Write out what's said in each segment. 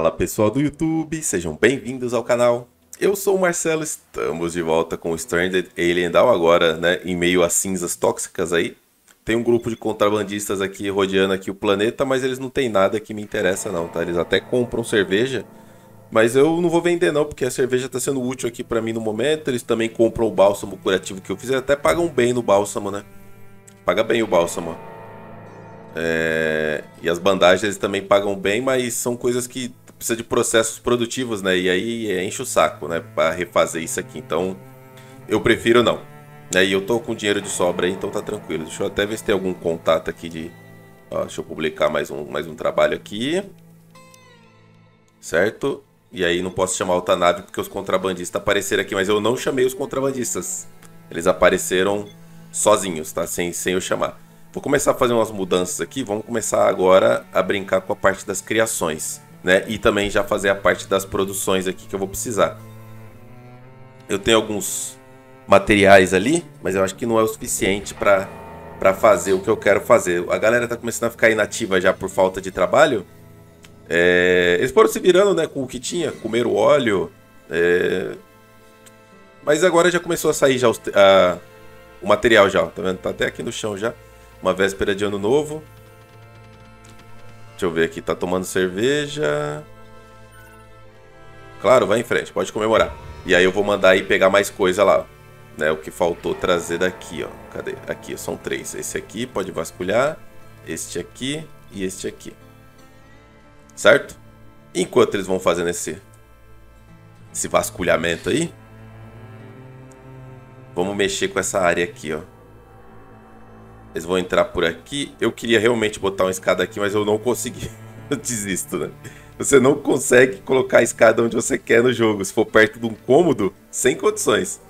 Fala pessoal do YouTube, sejam bem-vindos ao canal. Eu sou o Marcelo, estamos de volta com o Stranded Alien Down agora, né, em meio a cinzas tóxicas aí. Tem um grupo de contrabandistas aqui rodeando aqui o planeta, mas eles não tem nada que me interessa não, tá? Eles até compram cerveja, mas eu não vou vender não, porque a cerveja está sendo útil aqui para mim no momento. Eles também compram o bálsamo curativo que eu fiz, até pagam bem no bálsamo, né? Paga bem o bálsamo, ó. É, e as bandagens também pagam bem, mas são coisas que precisa de processos produtivos, né? E aí enche o saco, né? Para refazer isso aqui. Então, eu prefiro não. É, e eu tô com dinheiro de sobra aí, então tá tranquilo. Deixa eu até ver se tem algum contato aqui de. Ó, deixa eu publicar mais um, mais um trabalho aqui. Certo? E aí não posso chamar outra nave porque os contrabandistas apareceram aqui, mas eu não chamei os contrabandistas. Eles apareceram sozinhos, tá? Sem, sem eu chamar. Vou começar a fazer umas mudanças aqui. Vamos começar agora a brincar com a parte das criações, né? E também já fazer a parte das produções aqui que eu vou precisar. Eu tenho alguns materiais ali, mas eu acho que não é o suficiente para para fazer o que eu quero fazer. A galera tá começando a ficar inativa já por falta de trabalho. É... eles foram se virando, né, com o que tinha, comeram óleo. É... Mas agora já começou a sair já os, a... o material já, tá vendo? Tá até aqui no chão já. Uma véspera de ano novo. Deixa eu ver aqui, tá tomando cerveja. Claro, vai em frente, pode comemorar. E aí eu vou mandar aí pegar mais coisa lá. Né, o que faltou trazer daqui, ó. Cadê? Aqui, são três. Esse aqui pode vasculhar. Este aqui e este aqui. Certo? Enquanto eles vão fazendo esse, esse vasculhamento aí. Vamos mexer com essa área aqui, ó. Eles vão entrar por aqui. Eu queria realmente botar uma escada aqui, mas eu não consegui. eu desisto, né? Você não consegue colocar a escada onde você quer no jogo. Se for perto de um cômodo, sem condições.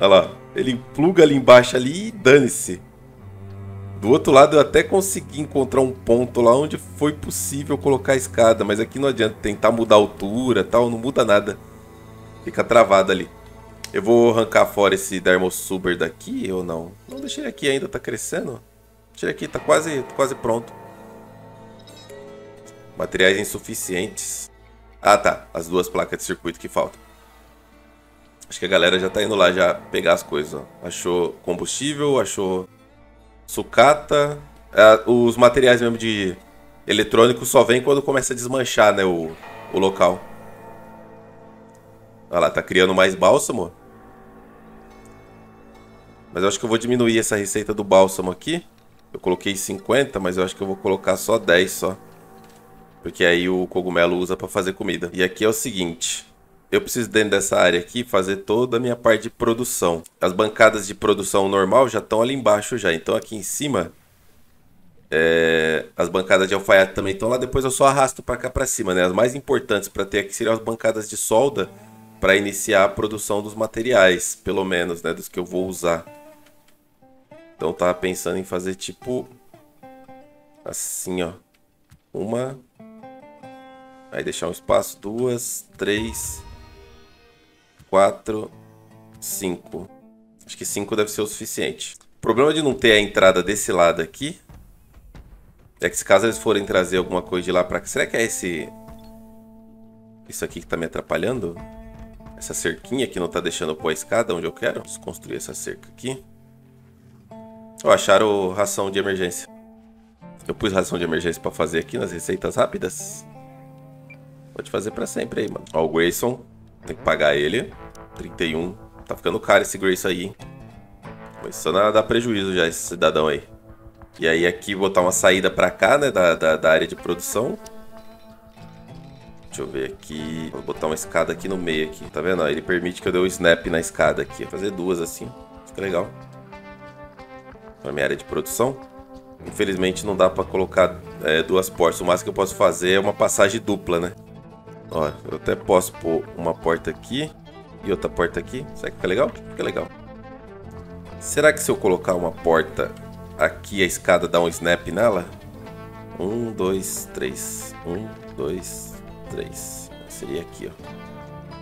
Olha lá. Ele pluga ali embaixo ali e dane-se. Do outro lado eu até consegui encontrar um ponto lá onde foi possível colocar a escada. Mas aqui não adianta tentar mudar a altura tal. Não muda nada. Fica travado ali. Eu vou arrancar fora esse Dermosuber daqui ou não? Não, deixei ele aqui ainda, tá crescendo. Deixa ele aqui, tá quase, quase pronto. Materiais insuficientes. Ah, tá. As duas placas de circuito que faltam. Acho que a galera já tá indo lá já pegar as coisas. Ó. Achou combustível, achou sucata. Ah, os materiais mesmo de eletrônico só vem quando começa a desmanchar, né, o, o local. Olha lá, tá criando mais bálsamo. Mas eu acho que eu vou diminuir essa receita do bálsamo aqui. Eu coloquei 50, mas eu acho que eu vou colocar só 10 só. Porque aí o cogumelo usa para fazer comida. E aqui é o seguinte. Eu preciso dentro dessa área aqui fazer toda a minha parte de produção. As bancadas de produção normal já estão ali embaixo já. Então aqui em cima... É... as bancadas de alfaiate também estão lá. Depois eu só arrasto para cá para cima, né? As mais importantes para ter aqui seriam as bancadas de solda para iniciar a produção dos materiais, pelo menos, né, dos que eu vou usar. Então tava pensando em fazer tipo assim, ó. Uma aí deixar um espaço, duas, três, quatro, cinco. Acho que cinco deve ser o suficiente. O problema de não ter a entrada desse lado aqui é que se caso eles forem trazer alguma coisa de lá para cá, será que é esse isso aqui que tá me atrapalhando? Essa cerquinha que não tá deixando eu pôr a escada onde eu quero. Vamos construir essa cerca aqui. Oh, acharam ração de emergência. Eu pus ração de emergência pra fazer aqui nas receitas rápidas. Pode fazer pra sempre aí, mano. Ó, o Grayson. Tem que pagar ele. 31. Tá ficando caro esse Grayson aí, hein? Começando a dar prejuízo já esse cidadão aí. E aí aqui botar uma saída pra cá, né? Da, da, da área de produção. Deixa eu ver aqui. Vou botar uma escada aqui no meio aqui. Tá vendo? Ele permite que eu dê um snap na escada aqui. Vou fazer duas assim. Fica legal. Na minha área de produção. Infelizmente não dá pra colocar é, duas portas. O máximo que eu posso fazer é uma passagem dupla, né? Ó, eu até posso pôr uma porta aqui e outra porta aqui. Será que fica legal? Fica legal. Será que se eu colocar uma porta aqui, a escada dá um snap nela? Um, dois, três. Um, dois, 3. Seria aqui, ó.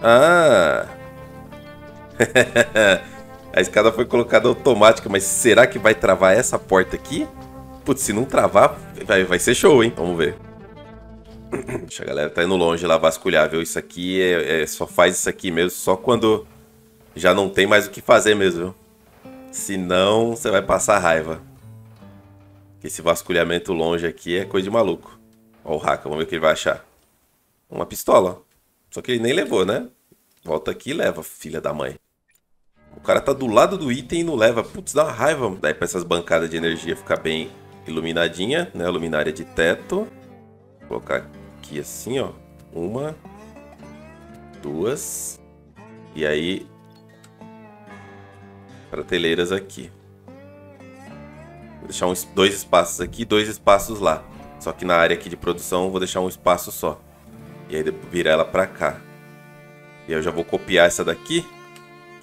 Ah! a escada foi colocada automática, mas será que vai travar essa porta aqui? Putz, se não travar, vai, vai ser show, hein? Vamos ver. Deixa a galera tá indo longe lá vasculhar, viu? Isso aqui é, é, só faz isso aqui mesmo, só quando já não tem mais o que fazer mesmo? Senão você vai passar raiva. Esse vasculhamento longe aqui é coisa de maluco. Ó o Haka, vamos ver o que ele vai achar. Uma pistola. Só que ele nem levou, né? Volta aqui e leva, filha da mãe. O cara tá do lado do item e não leva. Putz, dá uma raiva. Daí pra essas bancadas de energia ficar bem iluminadinha, né? Luminária de teto. Vou colocar aqui assim, ó. Uma. Duas. E aí... Prateleiras aqui. Vou deixar uns, dois espaços aqui dois espaços lá. Só que na área aqui de produção vou deixar um espaço só. E aí virar ela pra cá. E eu já vou copiar essa daqui,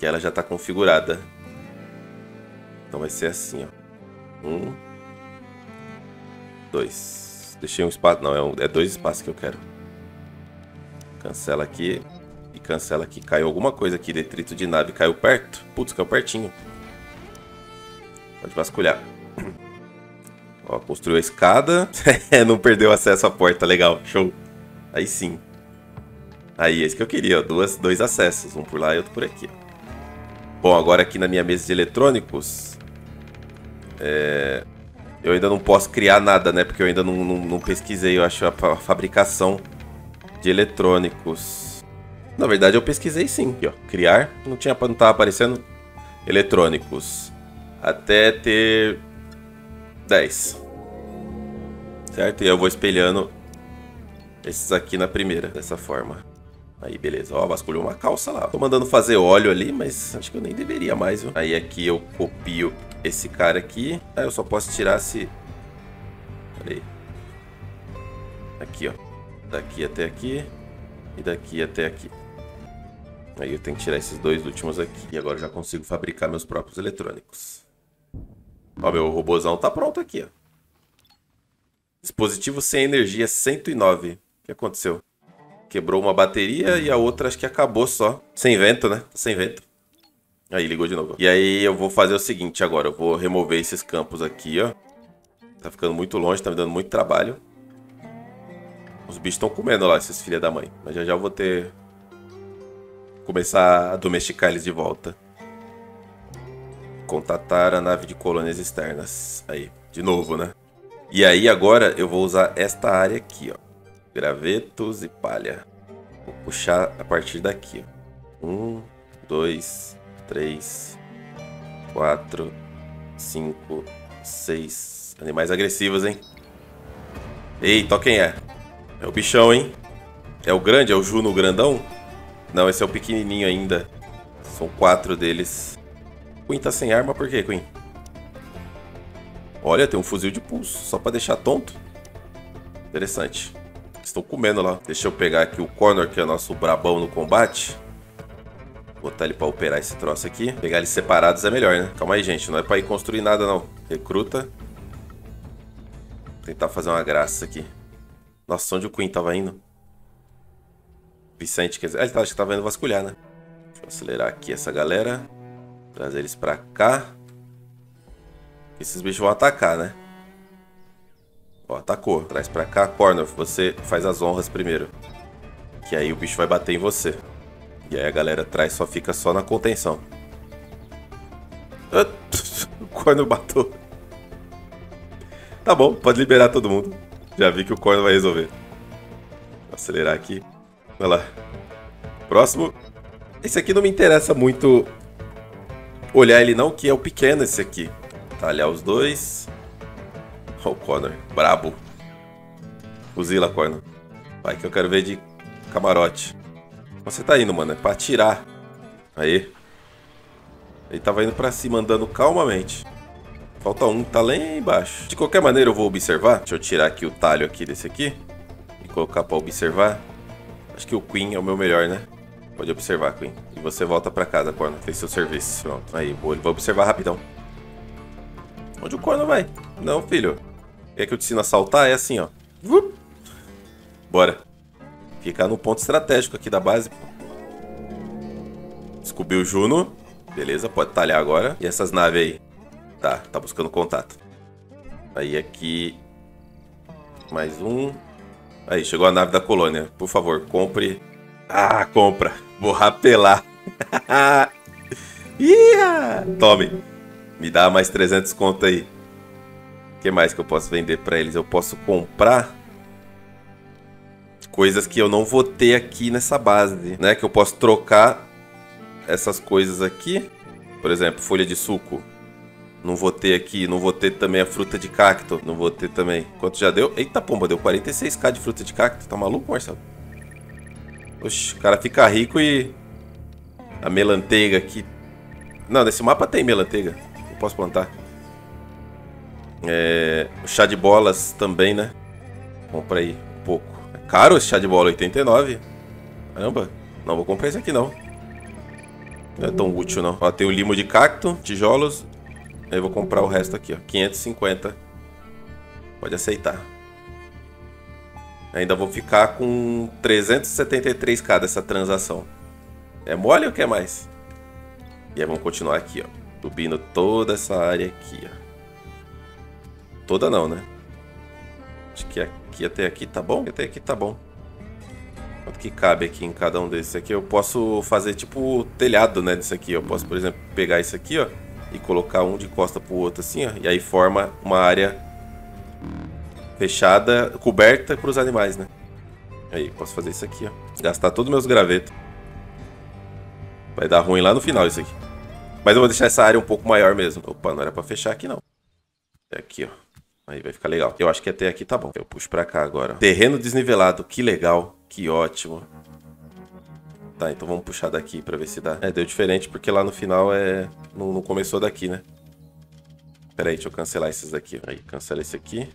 que ela já está configurada. Então vai ser assim, ó. Um, dois. Deixei um espaço, não, é, um, é dois espaços que eu quero. Cancela aqui e cancela aqui. Caiu alguma coisa aqui, detrito de nave, caiu perto. Putz, caiu pertinho. Pode vasculhar. Ó, construiu a escada. não perdeu acesso à porta, legal, show. Aí sim. Aí, esse que eu queria, ó, duas, dois acessos, um por lá e outro por aqui. Bom, agora aqui na minha mesa de eletrônicos, é... eu ainda não posso criar nada, né? Porque eu ainda não, não, não pesquisei, eu acho, a, fabricação de eletrônicos. Na verdade, eu pesquisei sim. Aqui, ó, criar, não tinha, não tava aparecendo eletrônicos. Até ter 10. Certo? E eu vou espelhando esses aqui na primeira, dessa forma. Aí, beleza. Ó, vasculhou uma calça lá. Tô mandando fazer óleo ali, mas acho que eu nem deveria mais, viu? Aí aqui eu copio esse cara aqui. Ah, eu só posso tirar se... Pera aí. Aqui, ó. Daqui até aqui. E daqui até aqui. Aí eu tenho que tirar esses dois últimos aqui. E agora eu já consigo fabricar meus próprios eletrônicos. Ó, meu robôzão tá pronto aqui, ó. Dispositivo sem energia 109. O que aconteceu? Quebrou uma bateria e a outra acho que acabou só. Sem vento, né? Sem vento. Aí, ligou de novo. E aí eu vou fazer o seguinte agora. Eu vou remover esses campos aqui, ó. Tá ficando muito longe, tá me dando muito trabalho. Os bichos estão comendo lá, esses filha da mãe. Mas já já eu vou ter... Começar a domesticar eles de volta. Contatar a nave de colônias externas. Aí, de novo, né? E aí agora eu vou usar esta área aqui, ó. Gravetos e palha. Vou puxar a partir daqui. Um, dois, três, quatro, cinco, seis. Animais agressivos, hein? Eita, quem é? É o bichão, hein? É o grande? É o Juno grandão? Não, esse é o pequenininho ainda. São quatro deles. Queen tá sem arma, por quê, Queen? Olha, tem um fuzil de pulso, só pra deixar tonto. Interessante. Estão comendo lá. Deixa eu pegar aqui o Connor, que é nosso brabão no combate. Botar ele pra operar esse troço aqui. Pegar eles separados é melhor, né? Calma aí, gente. Não é pra ir construir nada, não. Recruta. Vou tentar fazer uma graça aqui. Nossa, onde o Queen tava indo? Vicente, quer dizer... Ah, ele tá, acho que tava indo vasculhar, né? Deixa eu acelerar aqui essa galera. Trazer eles pra cá. Esses bichos vão atacar, né? Ó, atacou. Traz pra cá. Corner, você faz as honras primeiro. Que aí o bicho vai bater em você. E aí a galera atrás só fica só na contenção. O Corner bateu. Tá bom, pode liberar todo mundo. Já vi que o Corner vai resolver. Vou acelerar aqui. Vai lá. Próximo. Esse aqui não me interessa muito olhar ele não, que é o pequeno esse aqui. Talhar os dois. Olha o Connor, brabo. Fuzila, Connor. Vai que eu quero ver de camarote. Você tá indo, mano. É pra atirar. Aí. Ele tava indo pra cima, andando calmamente. Falta um, tá lá embaixo. De qualquer maneira, eu vou observar. Deixa eu tirar aqui o talho aqui desse aqui. E colocar pra observar. Acho que o Queen é o meu melhor, né? Pode observar, Queen. E você volta pra casa, Corno. Fez seu serviço. Pronto. Aí, boa. Ele vai observar rapidão. Onde o Corno vai? Não, filho. Quer que eu te ensino a saltar? É assim, ó. Bora. Ficar no ponto estratégico aqui da base. Descobriu o Juno. Beleza, pode talhar agora. E essas naves aí? Tá, tá buscando contato. Aí aqui... Mais um. Aí, chegou a nave da colônia. Por favor, compre. Ah, compra. Vou rapelar. Ia! Tome. Me dá mais 300 conto aí. O que mais que eu posso vender para eles? Eu posso comprar coisas que eu não vou ter aqui nessa base, né? Que eu posso trocar essas coisas aqui. Por exemplo, folha de suco. Não vou ter aqui, não vou ter também a fruta de cacto. Não vou ter também. Quanto já deu? Eita pomba, deu 46k de fruta de cacto. Tá maluco, Marcelo? Oxi, o cara fica rico e... A melanteiga aqui. Não, nesse mapa tem melanteiga. Eu posso plantar. É... Chá de bolas também, né? Compra aí um pouco. É caro esse chá de bola, 89. Caramba. Não vou comprar esse aqui, não. Não é tão útil, não. Ó, tem o limo de cacto, tijolos. Aí eu vou comprar o resto aqui, ó. 550. Pode aceitar. Ainda vou ficar com 373k dessa transação. É mole ou quer mais? E aí vamos continuar aqui, ó. Subindo toda essa área aqui, ó. Toda não, né? Acho que aqui até aqui tá bom. Até aqui tá bom. Quanto que cabe aqui em cada um desses aqui? Eu posso fazer tipo telhado, né? Disso aqui. Eu posso, por exemplo, pegar isso aqui, ó. E colocar um de costa pro outro assim, ó. E aí forma uma área fechada, coberta para os animais, né? Aí, posso fazer isso aqui, ó. Gastar todos os meus gravetos. Vai dar ruim lá no final isso aqui. Mas eu vou deixar essa área um pouco maior mesmo. Opa, não era pra fechar aqui não. É aqui, ó. Aí vai ficar legal. Eu acho que até aqui tá bom. Eu puxo pra cá agora. Terreno desnivelado. Que legal. Que ótimo. Tá, então vamos puxar daqui pra ver se dá. É, deu diferente porque lá no final é... Não, não começou daqui, né? Pera aí, deixa eu cancelar esses daqui. Aí, cancela esse aqui.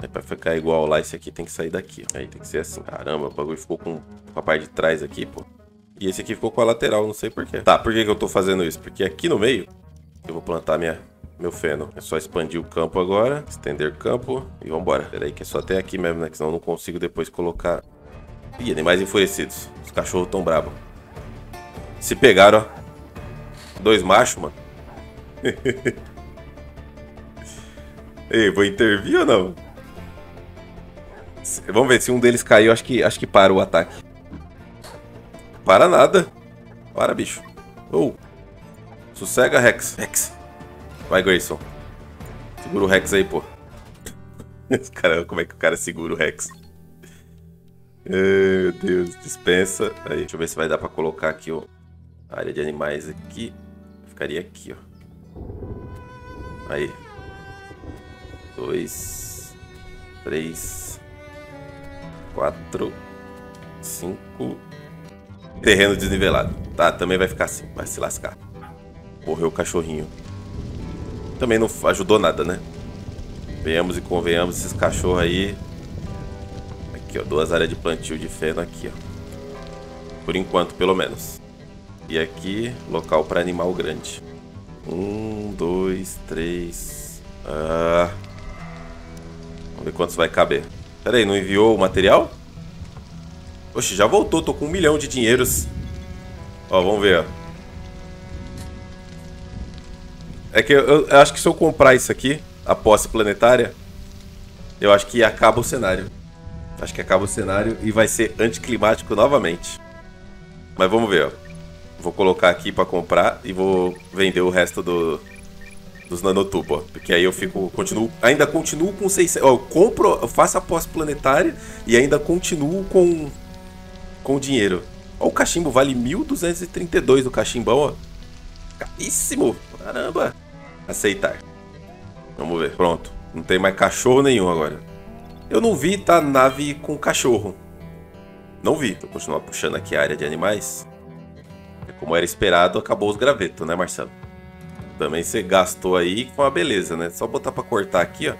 Aí pra ficar igual lá, esse aqui tem que sair daqui. Aí tem que ser assim. Caramba, o bagulho ficou com, com a parte de trás aqui, pô. E esse aqui ficou com a lateral, não sei porquê. Tá, por que, que eu tô fazendo isso? Porque aqui no meio eu vou plantar minha, meu feno. É só expandir o campo agora, estender o campo e vambora. Pera aí que é só até aqui mesmo, né? Que senão eu não consigo depois colocar... Ih, animais enfurecidos. Os cachorros tão bravos. Se pegaram, ó. Dois machos, mano. Ei, vou intervir ou não? Vamos ver, se um deles caiu, acho que, acho que para o ataque. Para nada. Para, bicho. Oh. Sossega, Rex. Rex. Vai, Grayson. Segura o Rex aí, pô. Caramba, como é que o cara segura o Rex? Meu Deus, dispensa. Aí, deixa eu ver se vai dar pra colocar aqui, ó. A área de animais aqui. Ficaria aqui, ó. Aí. Dois. Três. Quatro. Cinco. Terreno desnivelado. Tá, também vai ficar assim. Vai se lascar. Morreu o cachorrinho. Também não ajudou nada, né? Venhamos e convenhamos esses cachorros aí. Aqui, ó. Duas áreas de plantio de feno aqui, ó. Por enquanto, pelo menos. E aqui, local para animal grande. Um, dois, três. Ah. Vamos ver quantos vai caber. Pera aí, não enviou o material? Oxe, já voltou, tô com um milhão de dinheiros. Ó, vamos ver, ó. É que eu, eu, acho que se eu comprar isso aqui, a posse planetária, eu acho que acaba o cenário. Acho que acaba o cenário e vai ser anticlimático novamente. Mas vamos ver, ó. Vou colocar aqui para comprar e vou vender o resto do, dos nanotubos, ó. Porque aí eu fico, continuo, ainda continuo com 600, ó, eu compro, eu faço a posse planetária e ainda continuo com com dinheiro. Ó, o cachimbo vale 1.232 o cachimbão, ó. Caríssimo. Caramba. Aceitar. Vamos ver. Pronto. Não tem mais cachorro nenhum agora. Eu não vi, tá, nave com cachorro. Não vi. Vou continuar puxando aqui a área de animais. Como era esperado, acabou os gravetos, né, Marcelo? Também você gastou aí com uma beleza, né? Só botar pra cortar aqui, ó.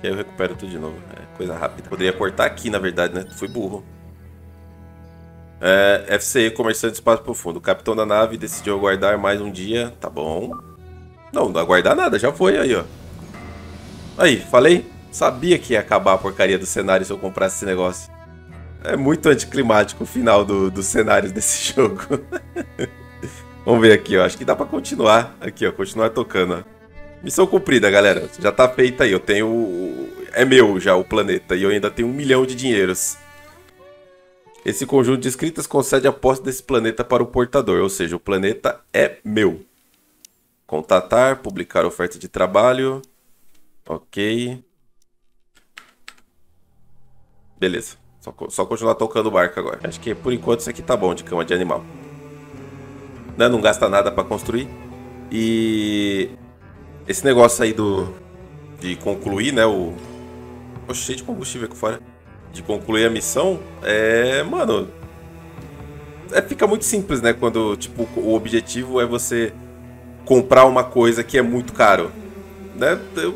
Que aí eu recupero tudo de novo. É coisa rápida. Poderia cortar aqui, na verdade, né? Fui burro. É, FCE, comerciante de espaço profundo. O capitão da nave decidiu aguardar mais um dia. Tá bom. Não, não aguardar nada, já foi aí, ó. Aí, falei? Sabia que ia acabar a porcaria do cenário se eu comprasse esse negócio. É muito anticlimático o final do, dos cenários desse jogo. Vamos ver aqui, ó. Acho que dá pra continuar. Aqui, ó. Continuar tocando, ó. Missão cumprida, galera. Já tá feita aí. Eu tenho é meu já o planeta e eu ainda tenho um milhão de dinheiros. Esse conjunto de escritas concede a posse desse planeta para o portador, ou seja, o planeta é meu. Contatar, publicar oferta de trabalho. Ok. Beleza. Só, só continuar tocando o barco agora. Acho que por enquanto isso aqui tá bom de cama de animal. Né? Não gasta nada para construir. E esse negócio aí do de concluir, né, o Poxa, cheio de combustível aqui fora. De concluir a missão, é, mano, é, fica muito simples, né, quando tipo o objetivo é você comprar uma coisa que é muito caro, né? Eu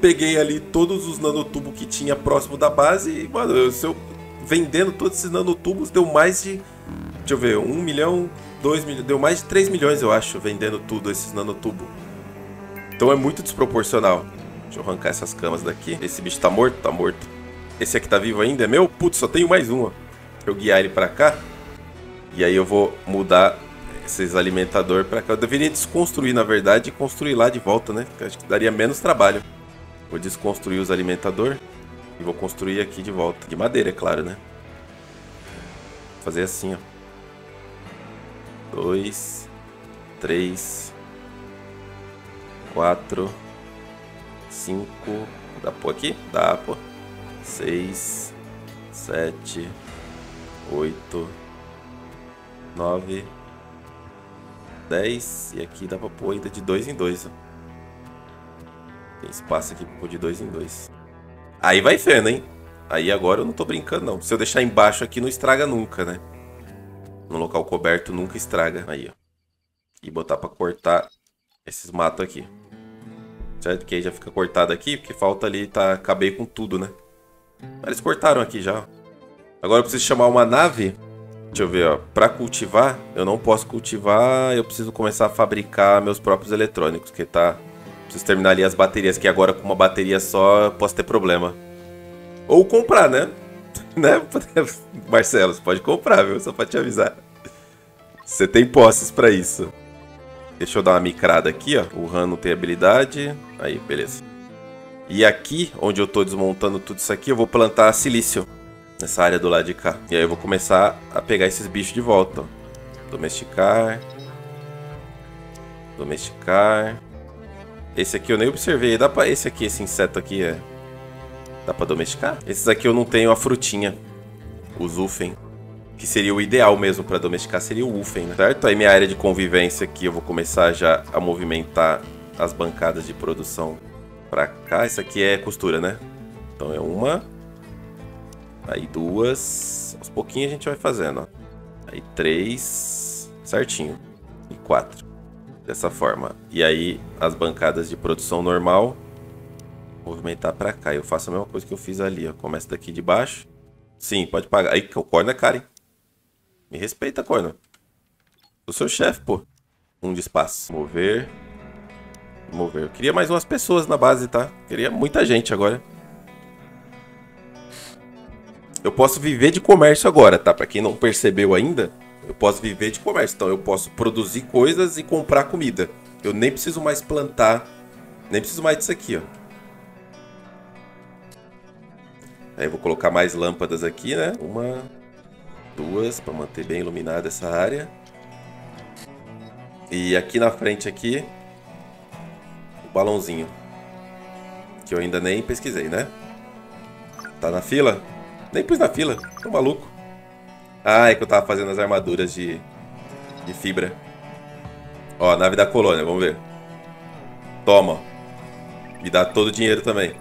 peguei ali todos os nanotubos que tinha próximo da base e, mano, eu, eu vendendo todos esses nanotubos deu mais de, deixa eu ver, um milhão, dois milhões, deu mais de 3 milhões, eu acho, vendendo tudo esses nanotubos. Então é muito desproporcional. Deixa eu arrancar essas camas daqui. Esse bicho tá morto? Tá morto. Esse aqui tá vivo ainda? É meu? Putz, só tenho mais um, ó. Deixa eu guiar ele pra cá. E aí eu vou mudar esses alimentador pra cá. Eu deveria desconstruir, na verdade, e construir lá de volta, né? Porque acho que daria menos trabalho. Vou desconstruir os alimentador e vou construir aqui de volta. De madeira, é claro, né? Vou fazer assim, ó. Dois, três, quatro, cinco. Dá pô aqui? Dá, pô. Seis, sete, oito, nove, dez. E aqui dá pra pôr ainda de dois em dois, ó. Tem espaço aqui pra pôr de dois em dois. Aí vai vendo, hein? Aí agora eu não tô brincando, não. Se eu deixar embaixo aqui, não estraga nunca, né? No local coberto nunca estraga. Aí, ó. E botar pra cortar esses matos aqui. Certo? Que aí já fica cortado aqui, porque falta ali, tá, acabei com tudo, né? Mas eles cortaram aqui já. Agora eu preciso chamar uma nave. Deixa eu ver, ó. Pra cultivar, eu não posso cultivar, eu preciso começar a fabricar meus próprios eletrônicos, que tá... Preciso terminar ali as baterias, que agora com uma bateria só posso ter problema. Ou comprar, né? né? Marcelo, você pode comprar, viu? Só pra te avisar. Você tem posses pra isso. Deixa eu dar uma micrada aqui, ó. O Han não tem habilidade. Aí, beleza. E aqui, onde eu tô desmontando tudo isso aqui, eu vou plantar silício. Nessa área do lado de cá. E aí eu vou começar a pegar esses bichos de volta, ó. Domesticar. Domesticar. Esse aqui eu nem observei. Dá pra... Esse aqui, esse inseto aqui, é... Dá pra domesticar? Esses aqui eu não tenho a frutinha. Os Ufen que seria o ideal mesmo para domesticar, seria o Ufen, né? Certo? Aí minha área de convivência aqui, eu vou começar já a movimentar as bancadas de produção para cá. Isso aqui é costura, né? Então é uma, aí duas, aos pouquinhos a gente vai fazendo, ó. Aí três, certinho, e quatro, dessa forma. E aí as bancadas de produção normal, movimentar para cá. Eu faço a mesma coisa que eu fiz ali, ó. Começa daqui de baixo. Sim, pode pagar. Aí o corno é caro, hein? Me respeita, corno. Sou seu chefe, pô. Um de espaço. Mover. Mover. Eu queria mais umas pessoas na base, tá? Queria muita gente agora. Eu posso viver de comércio agora, tá? Pra quem não percebeu ainda, eu posso viver de comércio. Então eu posso produzir coisas e comprar comida. Eu nem preciso mais plantar. Nem preciso mais disso aqui, ó. Aí eu vou colocar mais lâmpadas aqui, né? Uma, duas para manter bem iluminada essa área. E aqui na frente aqui o balãozinho que eu ainda nem pesquisei, né? Tá na fila? Nem pus na fila, tô maluco. Ah, é que eu tava fazendo as armaduras de, de fibra. Ó, nave da colônia, vamos ver. Toma. Me dá todo o dinheiro também.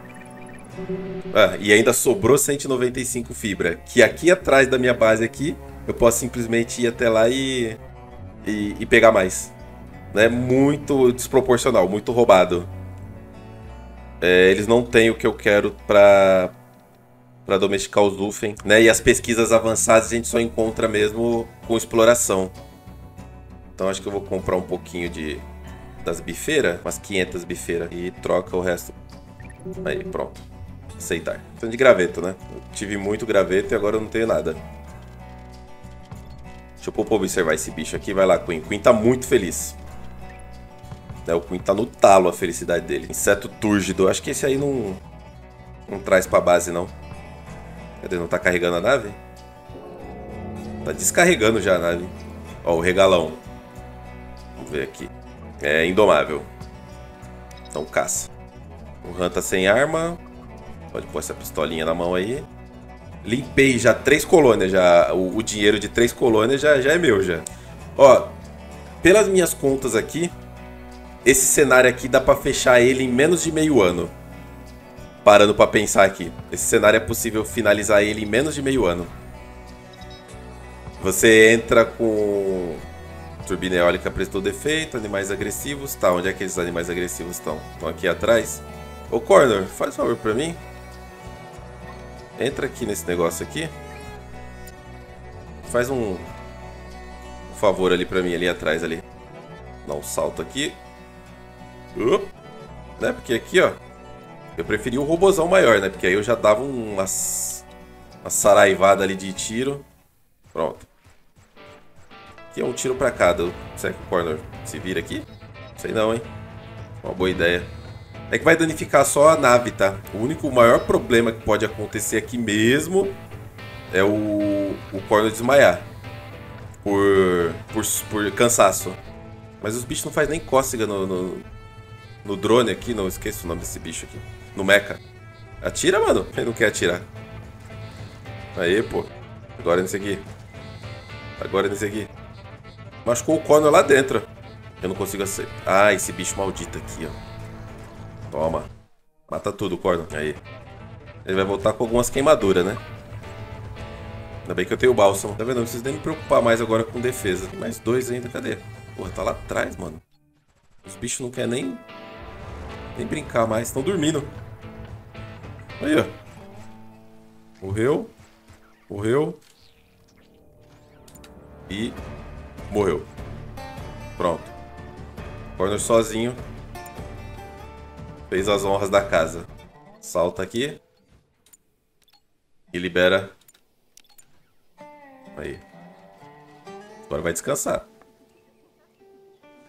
Ah, e ainda sobrou 195 fibra. Que aqui atrás da minha base aqui, eu posso simplesmente ir até lá e, e, e pegar mais. É muito desproporcional, muito roubado. É, eles não têm o que eu quero pra, pra domesticar os Lufen, né? E as pesquisas avançadas a gente só encontra mesmo com exploração. Então acho que eu vou comprar um pouquinho de das bifeiras, umas 500 bifeiras, e troca o resto. Aí, pronto aceitar. Então de graveto, né? Eu tive muito graveto e agora eu não tenho nada. Deixa eu pôr pra observar esse bicho aqui. Vai lá, Queen. Queen tá muito feliz. É, o Queen tá no talo a felicidade dele. Inseto túrgido. Acho que esse aí não... Não traz pra base, não. Cadê? Não tá carregando a nave? Tá descarregando já a nave. Ó, o regalão. Vamos ver aqui. É indomável. Então caça. O Han tá sem arma. Pode pôr essa pistolinha na mão aí. Limpei já três colônias. já O, o dinheiro de três colônias já, já é meu já. Ó, pelas minhas contas aqui, esse cenário aqui dá pra fechar ele em menos de meio ano. Parando pra pensar aqui. Esse cenário é possível finalizar ele em menos de meio ano. Você entra com turbina eólica prestou defeito, animais agressivos. Tá, onde é que esses animais agressivos estão? Estão aqui atrás. Ô Corner, faz um favor pra mim. Entra aqui nesse negócio aqui. Faz um favor ali pra mim, ali atrás ali. Dá um salto aqui. Uh, né? Porque aqui, ó. Eu preferi o robozão maior, né? Porque aí eu já dava umas, uma saraivada ali de tiro. Pronto. Aqui é um tiro pra cada. Será que o corner se vira aqui? Sei não, hein? Uma boa ideia. É que vai danificar só a nave, tá? O único, maior problema que pode acontecer aqui mesmo é o, o corner desmaiar. Por, por, por cansaço. Mas os bichos não fazem nem cócega no, no, no drone aqui. Não esqueço o nome desse bicho aqui. No mecha. Atira, mano. Quem não quer atirar? Aí, pô. Agora nesse aqui. Agora nesse aqui. Machucou o Connor lá dentro. Eu não consigo acertar. Ah, esse bicho maldito aqui, ó. Toma. Mata tudo, Connor. Aí. Ele vai voltar com algumas queimaduras, né? Ainda bem que eu tenho o bálsamo. Tá vendo? Não preciso nem me preocupar mais agora com defesa. Tem mais dois ainda. Cadê? Porra, tá lá atrás, mano. Os bichos não querem nem... Nem brincar mais. Estão dormindo. Aí, ó. Morreu. Morreu. E Morreu. Pronto. Corner sozinho. Fez as honras da casa. Salta aqui. E libera. Aí. Agora vai descansar.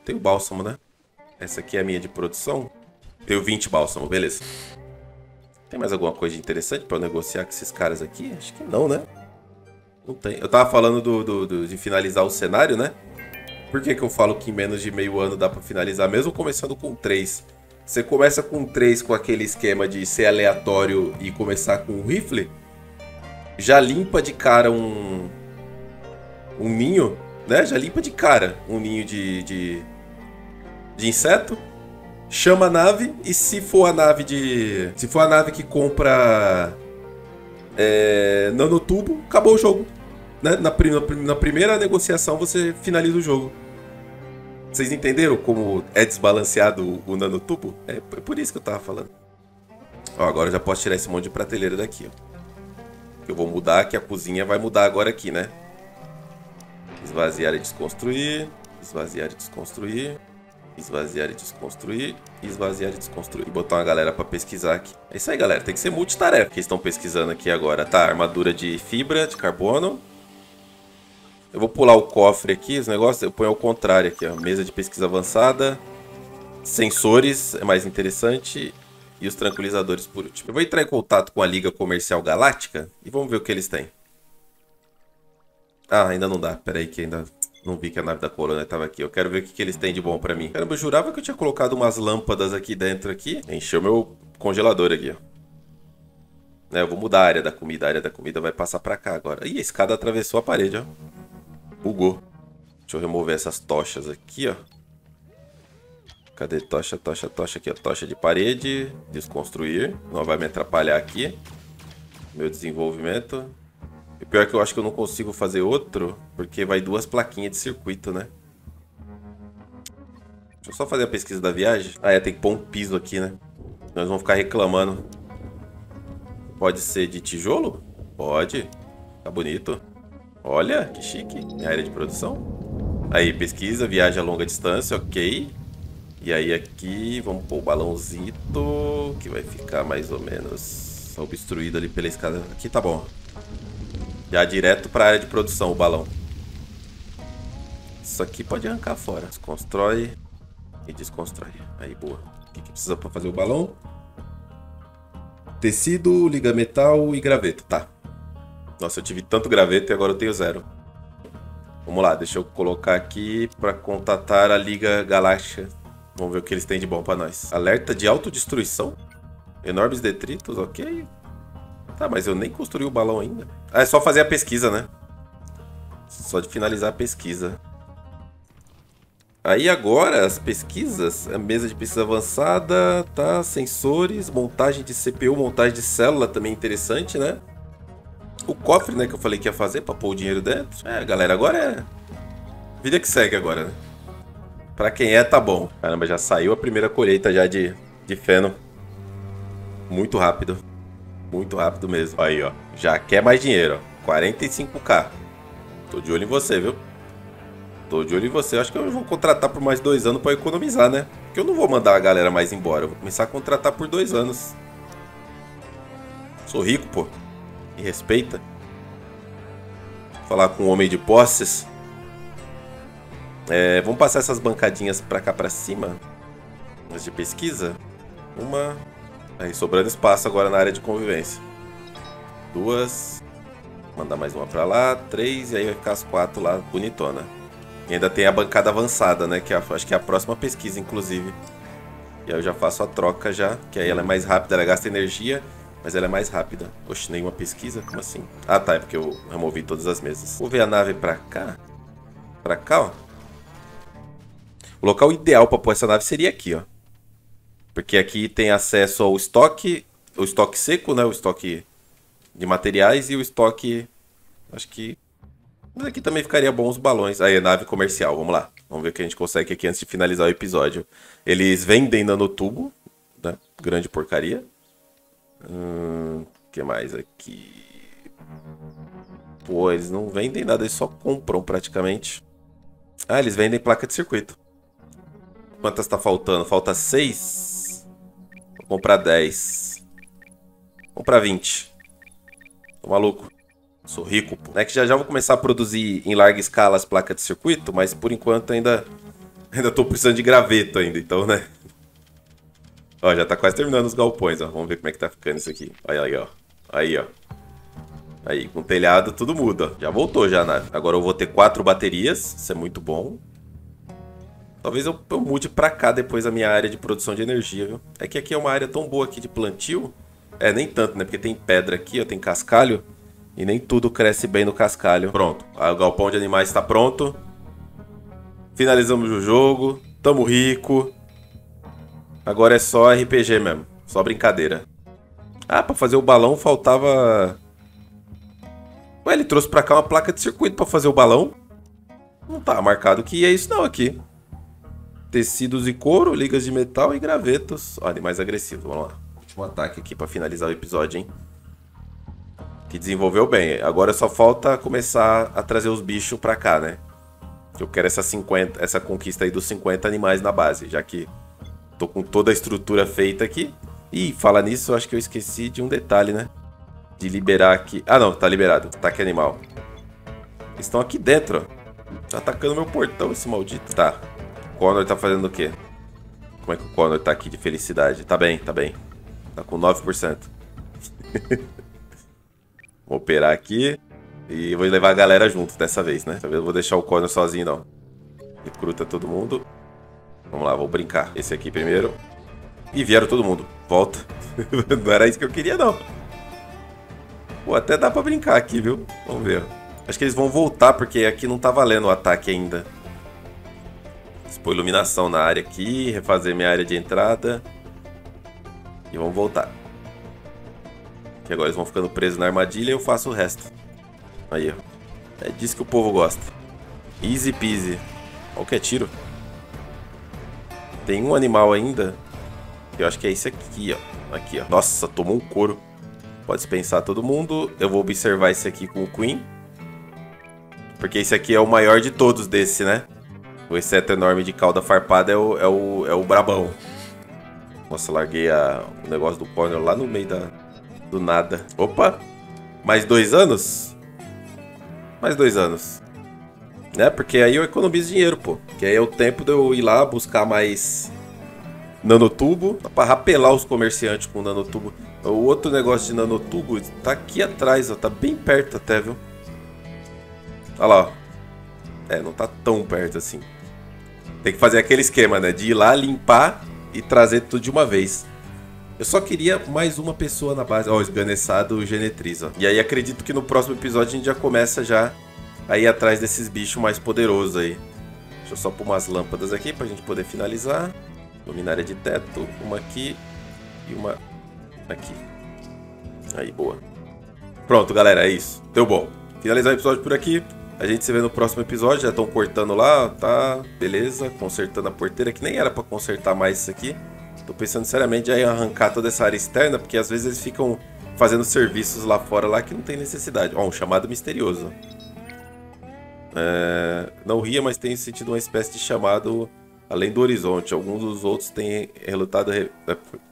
Tem o bálsamo, né? Essa aqui é a minha de produção. Tenho 20 bálsamo, beleza. Tem mais alguma coisa interessante para negociar com esses caras aqui? Acho que não, né? Não tem. Eu tava falando do, do, do, de finalizar o cenário, né? Por que, que eu falo que em menos de meio ano dá pra finalizar, mesmo começando com 3? Você começa com 3 com aquele esquema de ser aleatório e começar com um rifle, já limpa de cara um, um ninho, né? Já limpa de cara um ninho de, de, de inseto, chama a nave e se for a nave de. Se for a nave que compra é, nanotubo, acabou o jogo né, na, na primeira negociação você finaliza o jogo. Vocês entenderam como é desbalanceado o nanotubo? É, é por isso que eu tava falando. Ó, agora eu já posso tirar esse monte de prateleira daqui, ó. Eu vou mudar, que a cozinha vai mudar agora aqui, né? Esvaziar e desconstruir. Esvaziar e desconstruir. Esvaziar e desconstruir. Esvaziar e desconstruir. E botar uma galera pra pesquisar aqui. É isso aí, galera. Tem que ser multitarefa. Que estão pesquisando aqui agora. Tá, armadura de fibra, de carbono. Eu vou pular o cofre aqui, os negócios, eu ponho ao contrário aqui, ó. Mesa de pesquisa avançada. Sensores é mais interessante. E os tranquilizadores por último. Eu vou entrar em contato com a Liga Comercial Galáctica e vamos ver o que eles têm. Ah, ainda não dá. Pera aí que ainda não vi que a nave da colônia estava aqui. Eu quero ver o que, que eles têm de bom para mim. Caramba, eu jurava que eu tinha colocado umas lâmpadas aqui dentro aqui. Encheu meu congelador aqui, ó. É, eu vou mudar a área da comida. A área da comida vai passar para cá agora. Ih, a escada atravessou a parede, ó. Bugou. Deixa eu remover essas tochas aqui, ó. Cadê tocha, tocha, tocha aqui, ó. Tocha de parede. Desconstruir. Não vai me atrapalhar aqui. Meu desenvolvimento. E pior que eu acho que eu não consigo fazer outro, porque vai duas plaquinhas de circuito, né? Deixa eu só fazer a pesquisa da viagem. Ah, é, tem que pôr um piso aqui, né? Nós vamos ficar reclamando. Pode ser de tijolo? Pode. Tá bonito. Olha, que chique. Minha área de produção. Aí, pesquisa, viagem a longa distância, ok. E aí aqui, vamos pôr o balãozinho que vai ficar mais ou menos obstruído ali pela escada. Aqui tá bom. Já direto para a área de produção, o balão. Isso aqui pode arrancar fora. Desconstrói e desconstrói. Aí, boa. O que, que precisa para fazer o balão? Tecido, liga metal e graveto. Tá. Nossa, eu tive tanto graveto e agora eu tenho zero. Vamos lá, deixa eu colocar aqui para contatar a Liga Galáctica. Vamos ver o que eles têm de bom para nós. Alerta de autodestruição? Enormes detritos, ok. Tá, mas eu nem construí o balão ainda. É só fazer a pesquisa, né? Só de finalizar a pesquisa. Aí agora, as pesquisas, a mesa de pesquisa avançada, tá, sensores, montagem de CPU, montagem de célula também interessante, né? O cofre, né, que eu falei que ia fazer pra pôr o dinheiro dentro. É, galera, agora é... Vida que segue agora, né? Pra quem é, tá bom. Caramba, já saiu a primeira colheita já de, de feno. Muito rápido. Muito rápido mesmo. Aí, ó. Já quer mais dinheiro, ó. 45k. Tô de olho em você, viu? Tô de olho em você. Acho que eu vou contratar por mais dois anos para economizar, né? Porque eu não vou mandar a galera mais embora. Eu vou começar a contratar por dois anos. Sou rico, pô. Me respeita. Falar com um homem de posses. É, vamos passar essas bancadinhas pra cá pra cima. As de pesquisa. Uma. Aí, sobrando espaço agora na área de convivência. Duas. Mandar mais uma pra lá. Três. E aí vai ficar as quatro lá, bonitona. E ainda tem a bancada avançada, né? Que é, acho que é a próxima pesquisa, inclusive. E aí eu já faço a troca já, que aí ela é mais rápida, ela gasta energia, mas ela é mais rápida. Oxe, nenhuma pesquisa? Como assim? Ah, tá, é porque eu removi todas as mesas. Vou ver a nave pra cá. Pra cá, ó. O local ideal pra pôr essa nave seria aqui, ó. Porque aqui tem acesso ao estoque, o estoque seco, né? O estoque de materiais e o estoque... Acho que mas aqui também ficaria bom os balões. Aí, nave comercial, vamos lá. Vamos ver o que a gente consegue aqui antes de finalizar o episódio. Eles vendem nanotubo, né? Grande porcaria. Hum, que mais aqui? Pô, eles não vendem nada, eles só compram praticamente. Ah, eles vendem placa de circuito. Quantas tá faltando? Falta 6. Comprar 10. Vou comprar 20. Tô maluco. Sou rico, pô. É que já já vou começar a produzir em larga escala as placas de circuito, mas por enquanto ainda ainda tô precisando de graveto ainda, então, né? Ó, já tá quase terminando os galpões, ó. Vamos ver como é que tá ficando isso aqui. Olha aí, ó. Aí, ó. Aí, com telhado tudo muda. Já voltou já a nave. Agora eu vou ter quatro baterias, isso é muito bom. Talvez eu, eu mude pra cá depois a minha área de produção de energia, viu? É que aqui é uma área tão boa aqui de plantio. É, nem tanto, né? Porque tem pedra aqui, ó, tem cascalho. E nem tudo cresce bem no cascalho. Pronto, o galpão de animais está pronto. Finalizamos o jogo. Tamo rico. Agora é só RPG mesmo. Só brincadeira. Ah, pra fazer o balão faltava... Ué, ele trouxe pra cá uma placa de circuito pra fazer o balão. Não tá marcado que é isso não aqui. Tecidos e couro, ligas de metal e gravetos. Ó, animais agressivos, vamos lá. Último ataque aqui pra finalizar o episódio, hein que desenvolveu bem. Agora só falta começar a trazer os bichos pra cá, né? Eu quero essa, 50, essa conquista aí dos 50 animais na base, já que tô com toda a estrutura feita aqui. E fala nisso, acho que eu esqueci de um detalhe, né? De liberar aqui. Ah, não, tá liberado. Ataque animal. Eles estão aqui dentro, ó. Tá atacando meu portão, esse maldito. Tá. Connor tá fazendo o quê? Como é que o Connor tá aqui de felicidade? Tá bem, tá bem. Tá com 9%. Vou operar aqui. E vou levar a galera junto dessa vez, né? Talvez eu vou deixar o Connor sozinho, não. Recruta todo mundo. Vamos lá, vou brincar. Esse aqui primeiro. E vieram todo mundo. Volta. não era isso que eu queria, não. Pô, até dá pra brincar aqui, viu? Vamos ver. Acho que eles vão voltar, porque aqui não tá valendo o ataque ainda. Expor iluminação na área aqui. Refazer minha área de entrada. E vamos voltar. Que agora eles vão ficando presos na armadilha e eu faço o resto. Aí, ó. É disso que o povo gosta. Easy peasy. Olha o que é tiro. Tem um animal ainda. Eu acho que é esse aqui, ó. Aqui, ó. Nossa, tomou um couro. Pode dispensar todo mundo. Eu vou observar esse aqui com o Queen. Porque esse aqui é o maior de todos desse, né? O exceto enorme de cauda farpada é o, é o, é o brabão. Nossa, larguei a, o negócio do corner lá no meio da, do nada. Opa! Mais dois anos? Mais dois anos. Né? Porque aí eu economizo dinheiro, pô. Que aí é o tempo de eu ir lá buscar mais nanotubo. Pra rapelar os comerciantes com nanotubo. O outro negócio de nanotubo tá aqui atrás, ó. Tá bem perto até, viu? Olha lá, ó. É, não tá tão perto assim. Tem que fazer aquele esquema, né? De ir lá, limpar e trazer tudo de uma vez. Eu só queria mais uma pessoa na base. Ó, oh, esganeçado Genetriz, ó. E aí acredito que no próximo episódio a gente já começa já a ir atrás desses bichos mais poderosos aí. Deixa eu só pôr umas lâmpadas aqui pra gente poder finalizar. Luminária de teto, uma aqui e uma aqui. Aí, boa. Pronto, galera, é isso. Deu bom. Finalizar o episódio por aqui. A gente se vê no próximo episódio. Já estão cortando lá, tá? Beleza. Consertando a porteira, que nem era para consertar mais isso aqui. Tô pensando seriamente em arrancar toda essa área externa, porque às vezes eles ficam fazendo serviços lá fora lá que não tem necessidade. Ó, um chamado misterioso. É... Não ria, mas tem sentido uma espécie de chamado além do horizonte. Alguns dos outros têm, relutado,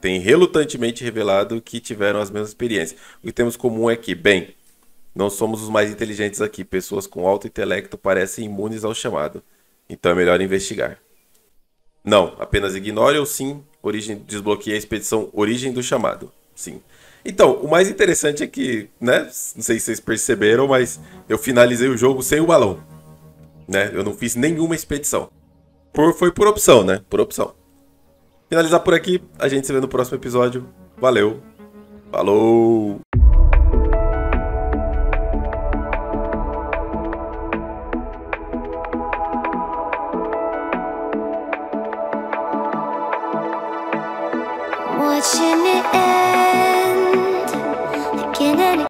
têm relutantemente revelado que tiveram as mesmas experiências. O que temos comum é que, bem, não somos os mais inteligentes aqui. Pessoas com alto intelecto parecem imunes ao chamado. Então é melhor investigar. Não, apenas ignore ou sim, origem, desbloqueie a expedição Origem do Chamado. Sim. Então, o mais interessante é que, né, não sei se vocês perceberam, mas eu finalizei o jogo sem o balão. Né? Eu não fiz nenhuma expedição. Por, foi por opção, né? Por opção. Finalizar por aqui, a gente se vê no próximo episódio. Valeu. Falou!